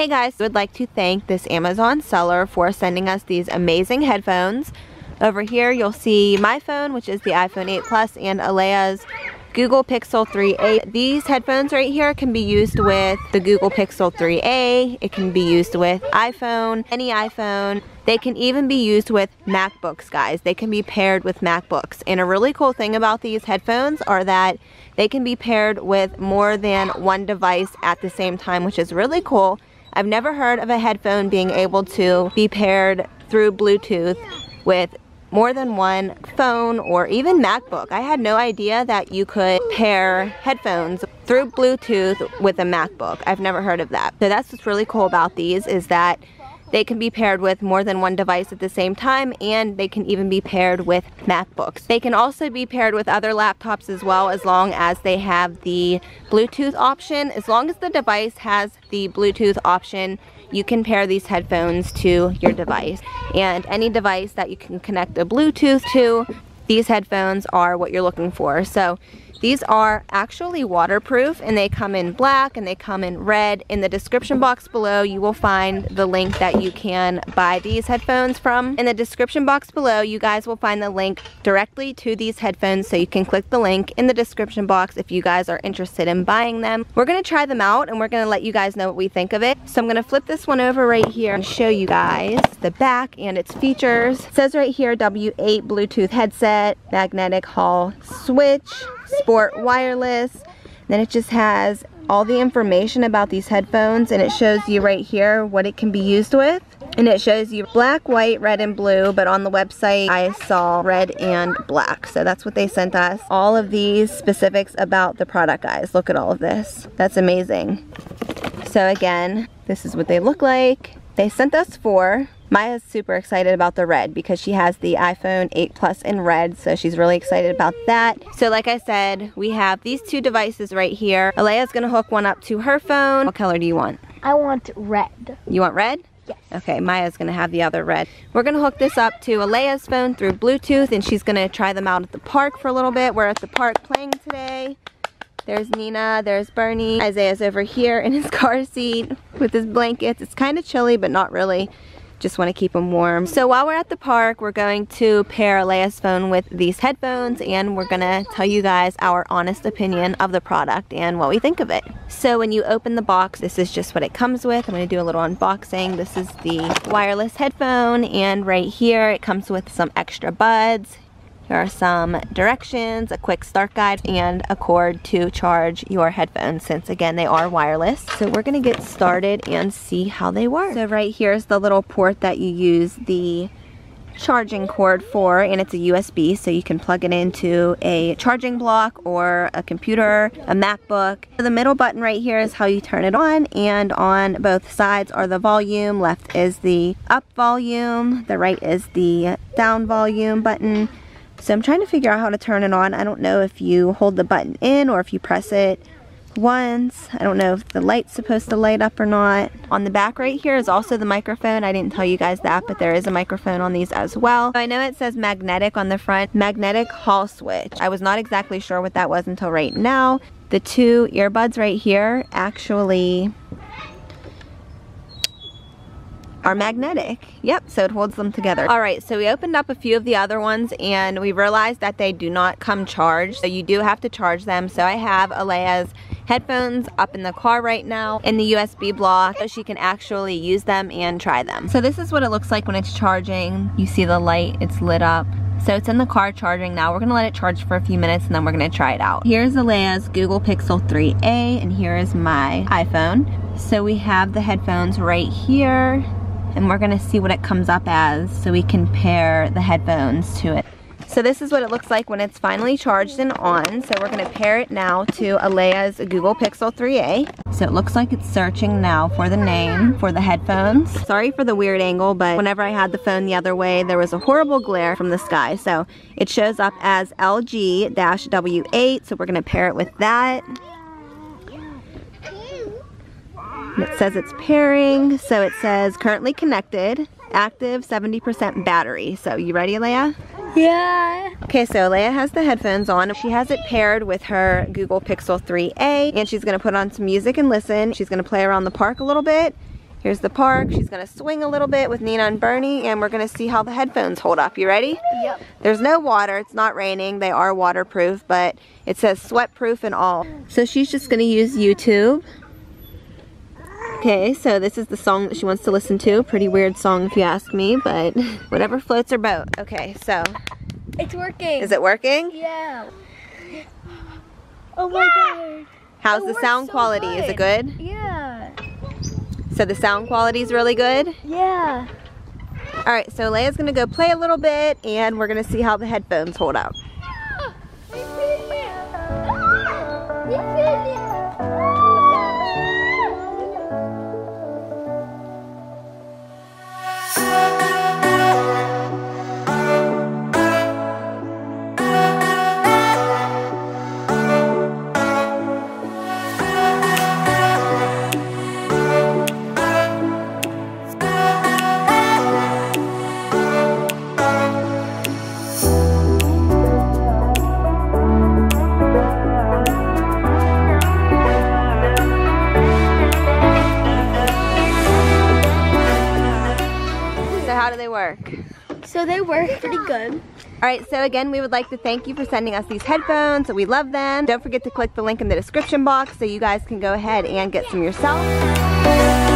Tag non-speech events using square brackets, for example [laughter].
Hey guys, I would like to thank this Amazon seller for sending us these amazing headphones. Over here you'll see my phone, which is the iPhone 8 Plus, and Alea's Google Pixel 3a. These headphones right here can be used with the Google Pixel 3a. It can be used with iPhone, any iPhone. They can even be used with MacBooks, guys. They can be paired with MacBooks. And a really cool thing about these headphones are that they can be paired with more than one device at the same time, which is really cool. I've never heard of a headphone being able to be paired through Bluetooth with more than one phone or even MacBook. I had no idea that you could pair headphones through Bluetooth with a MacBook. I've never heard of that. So that's what's really cool about these is that they can be paired with more than one device at the same time and they can even be paired with MacBooks. They can also be paired with other laptops as well as long as they have the Bluetooth option. As long as the device has the Bluetooth option, you can pair these headphones to your device. And any device that you can connect a Bluetooth to, these headphones are what you're looking for. So these are actually waterproof and they come in black and they come in red. In the description box below, you will find the link that you can buy these headphones from. In the description box below, you guys will find the link directly to these headphones so you can click the link in the description box if you guys are interested in buying them. We're gonna try them out and we're gonna let you guys know what we think of it. So I'm gonna flip this one over right here and show you guys the back and its features. It says right here W8 Bluetooth headset, magnetic hall switch, Sport Wireless. Then it just has all the information about these headphones and it shows you right here what it can be used with. And it shows you black, white, red, and blue, but on the website I saw red and black. So that's what they sent us. All of these specifics about the product, guys. Look at all of this. That's amazing. So again, this is what they look like. They sent us four. Mya's super excited about the red because she has the iPhone 8 Plus in red, so she's really excited about that. So like I said, we have these two devices right here. Alea's gonna hook one up to her phone. What color do you want? I want red. You want red? Yes. Okay, Mya's gonna have the other red. We're gonna hook this up to Alea's phone through Bluetooth and she's gonna try them out at the park for a little bit. We're at the park playing today. There's Nina, there's Bernie. Isaiah's over here in his [laughs] car seat with his blankets. It's kind of chilly, but not really just want to keep them warm. So while we're at the park, we're going to pair Alea's phone with these headphones and we're to tell you guys our honest opinion of the product and what we think of it. So when you open the box, this is just what it comes with. I'm to do a little unboxing. This is the wireless headphone and right here it comes with some extra buds. Here are some directions, a quick start guide, and a cord to charge your headphones since again they are wireless. So we're gonna get started and see how they work. So right here is the little port that you use the charging cord for and it's a USB so you can plug it into a charging block or a computer, a MacBook. The middle button right here is how you turn it on and on both sides are the volume. Left is the up volume, the right is the down volume button. So I'm trying to figure out how to turn it on. I don't know if you hold the button in or if you press it once. I don't know if the light's supposed to light up or not. On the back right here is also the microphone. I didn't tell you guys that, but there is a microphone on these as well. I know it says magnetic on the front, magnetic hall switch. I was not exactly sure what that was until right now. The two earbuds right here actually are magnetic. Yep, so it holds them together. All right, so we opened up a few of the other ones and we realized that they do not come charged. So you do have to charge them. So I have Alea's headphones up in the car right now in the USB block so she can actually use them and try them. So this is what it looks like when it's charging. You see the light, it's lit up. So it's in the car charging now. We're gonna let it charge for a few minutes and then we're gonna try it out. Here's Alea's Google Pixel 3a and here is my iPhone. So we have the headphones right here and we're gonna see what it comes up as so we can pair the headphones to it. So this is what it looks like when it's finally charged and on. So we're gonna pair it now to Alea's Google Pixel 3a. So it looks like it's searching now for the name for the headphones. Sorry for the weird angle, but whenever I had the phone the other way, there was a horrible glare from the sky. So it shows up as LG-W8. So we're gonna pair it with that. It says it's pairing, so it says currently connected, active 70% battery. So you ready, Alea? Yeah. Okay, so Alea has the headphones on. She has it paired with her Google Pixel 3a, and she's gonna put on some music and listen. She's gonna play around the park a little bit, Here's the park. She's gonna swing a little bit with Nina and Bernie and we're gonna see how the headphones hold up. You ready? Yep. There's no water, it's not raining. They are waterproof, but it says sweat proof and all. So she's just gonna use YouTube. Okay, so this is the song that she wants to listen to. Pretty weird song if you ask me, but [laughs] whatever floats her boat. Okay, so It's working. is it working? Yeah. Oh my ah! god. How's It the oh, sound so quality? Is it good? Yeah. So the sound quality is really good? Yeah. All right, so Leia's gonna go play a little bit and we're gonna see how the headphones hold up. They work pretty good. All right, so again, we would like to thank you for sending us these headphones. We love them. Don't forget to click the link in the description box so you guys can go ahead and get some yourself.